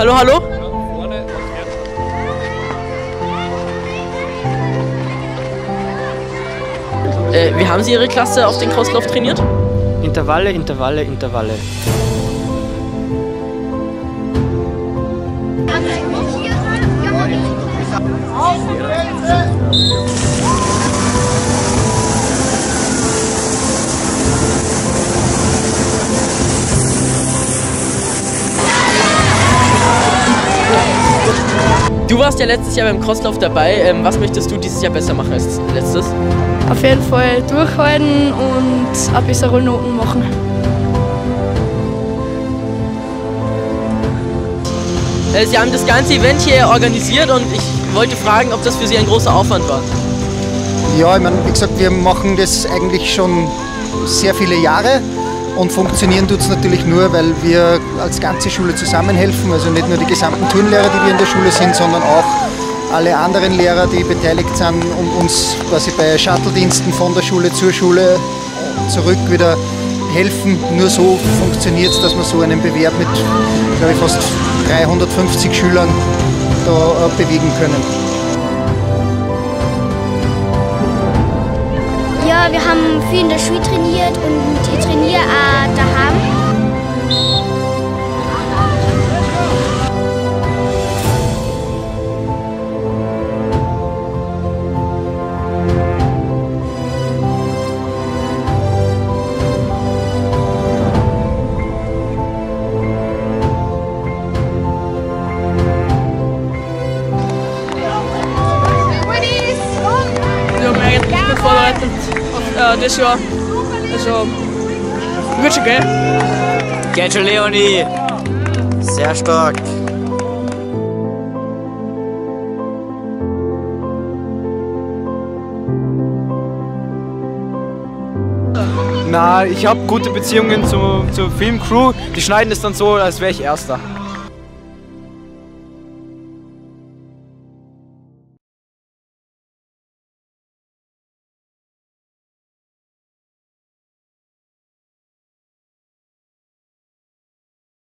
Hallo, hallo? Äh, wie haben Sie Ihre Klasse auf den Crosslauf trainiert? Intervalle, Intervalle, Intervalle. Du warst ja letztes Jahr beim Crosslauf dabei. Ähm, was möchtest du dieses Jahr besser machen als letztes? Auf jeden Fall durchhalten und ein bisschen Rollnoten machen. Äh, Sie haben das ganze Event hier organisiert und ich wollte fragen, ob das für Sie ein großer Aufwand war. Ja, ich meine, wie gesagt, wir machen das eigentlich schon sehr viele Jahre und funktionieren tut es natürlich nur, weil wir als ganze Schule zusammenhelfen. Also nicht nur die gesamten Turnlehrer, die wir in der Schule sind, sondern auch alle anderen Lehrer, die beteiligt sind und uns quasi bei Shuttle-Diensten von der Schule zur Schule zurück wieder helfen. Nur so funktioniert es, dass wir so einen Bewerb mit, glaube ich, fast 350 Schülern da äh, bewegen können. Wir haben viel in der Schule trainiert und ich trainiere auch daheim. Äh, das Jahr. Also, wird schon gehen. Geht schon, Leonie! Sehr stark. Na, ich habe gute Beziehungen zu, zur Filmcrew. Die schneiden es dann so, als wäre ich Erster.